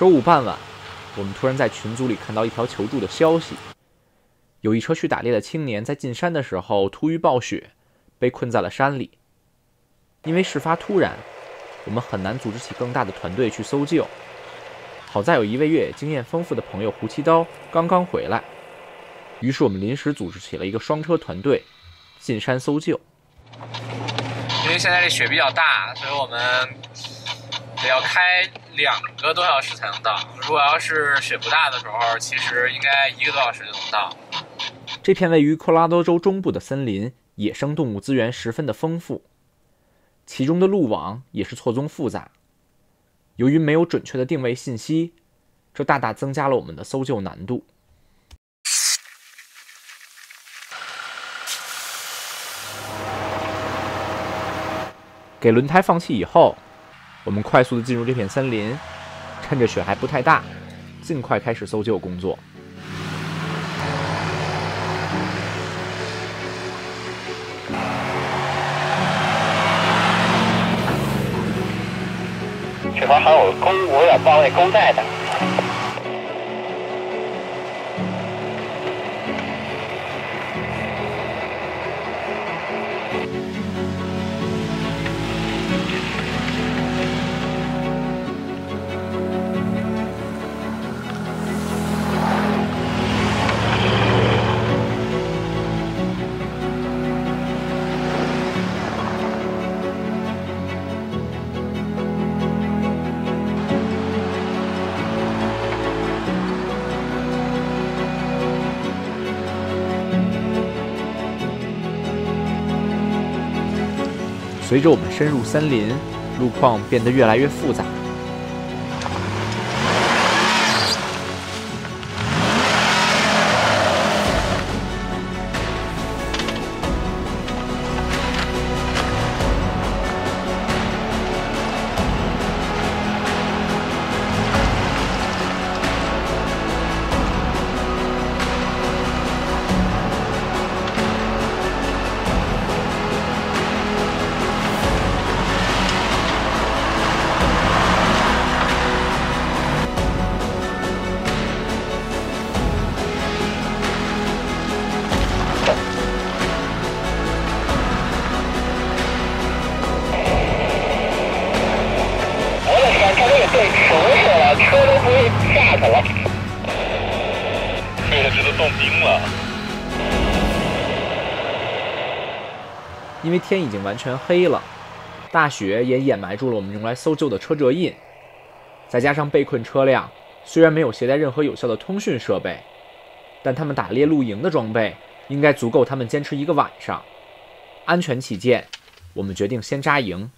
周五傍晚，我们突然在群组里看到一条求助的消息：有一车去打猎的青年在进山的时候突遇暴雪，被困在了山里。因为事发突然，我们很难组织起更大的团队去搜救。好在有一位越野经验丰富的朋友胡七刀刚刚回来，于是我们临时组织起了一个双车团队进山搜救。因为现在这雪比较大，所以我们。得要开两个多小时才能到。如果要是雪不大的时候，其实应该一个多小时就能到。这片位于科拉多州中部的森林，野生动物资源十分的丰富，其中的路网也是错综复杂。由于没有准确的定位信息，这大大增加了我们的搜救难度。给轮胎放气以后。我们快速的进入这片森林，趁着雪还不太大，尽快开始搜救工作。这块还有公，我有报那公在的。随着我们深入森林，路况变得越来越复杂。因为天已经完全黑了，大雪也掩埋住了我们用来搜救的车辙印，再加上被困车辆虽然没有携带任何有效的通讯设备，但他们打猎露营的装备应该足够他们坚持一个晚上。安全起见，我们决定先扎营。